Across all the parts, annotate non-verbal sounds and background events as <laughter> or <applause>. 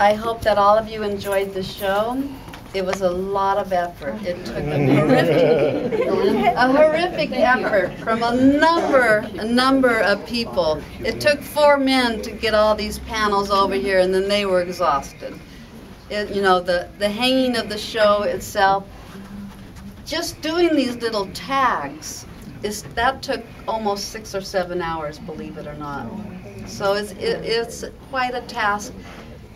I hope that all of you enjoyed the show. It was a lot of effort. It took a <laughs> horrific, a horrific effort from a number, a number of people. It took four men to get all these panels over here, and then they were exhausted. It, you know, the, the hanging of the show itself, just doing these little tags, is that took almost six or seven hours, believe it or not. So it's, it, it's quite a task.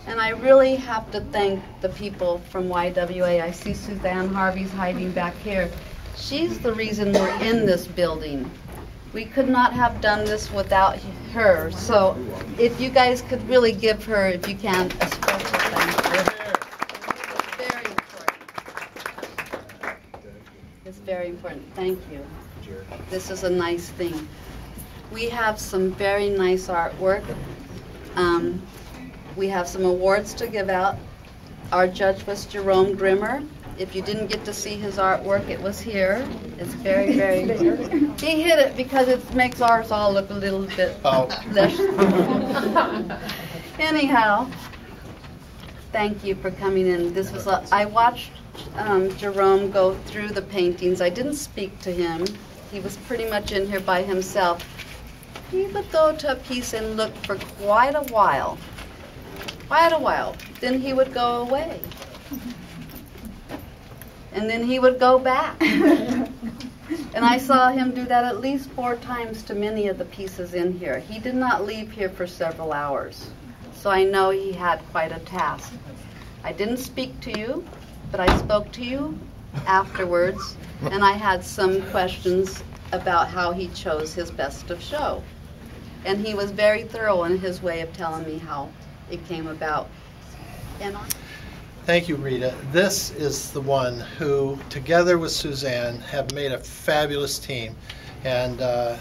And I really have to thank the people from YWA. I see Suzanne Harvey's hiding back here. She's the reason we're in this building. We could not have done this without her. So if you guys could really give her, if you can, a special thank you. It's very important. It's very important. Thank you. This is a nice thing. We have some very nice artwork. Um, we have some awards to give out. Our judge was Jerome Grimmer. If you didn't get to see his artwork, it was here. It's very, <laughs> very. good. he hid it because it makes ours all look a little bit Oh. less. <laughs> Anyhow, thank you for coming in. This was a, I watched um, Jerome go through the paintings. I didn't speak to him. He was pretty much in here by himself. He would go to a piece and look for quite a while quite a while. Then he would go away. And then he would go back. <laughs> and I saw him do that at least four times to many of the pieces in here. He did not leave here for several hours. So I know he had quite a task. I didn't speak to you, but I spoke to you afterwards, and I had some questions about how he chose his best of show. And he was very thorough in his way of telling me how it came about. I, Thank you, Rita. This is the one who, together with Suzanne, have made a fabulous team. And uh,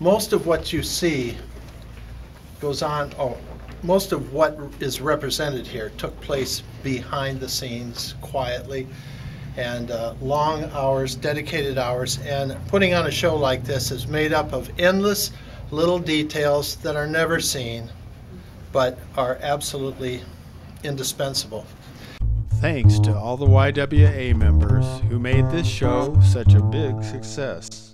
most of what you see goes on, oh, most of what is represented here took place behind the scenes quietly and uh, long hours, dedicated hours. And putting on a show like this is made up of endless little details that are never seen but are absolutely indispensable. Thanks to all the YWA members who made this show such a big success.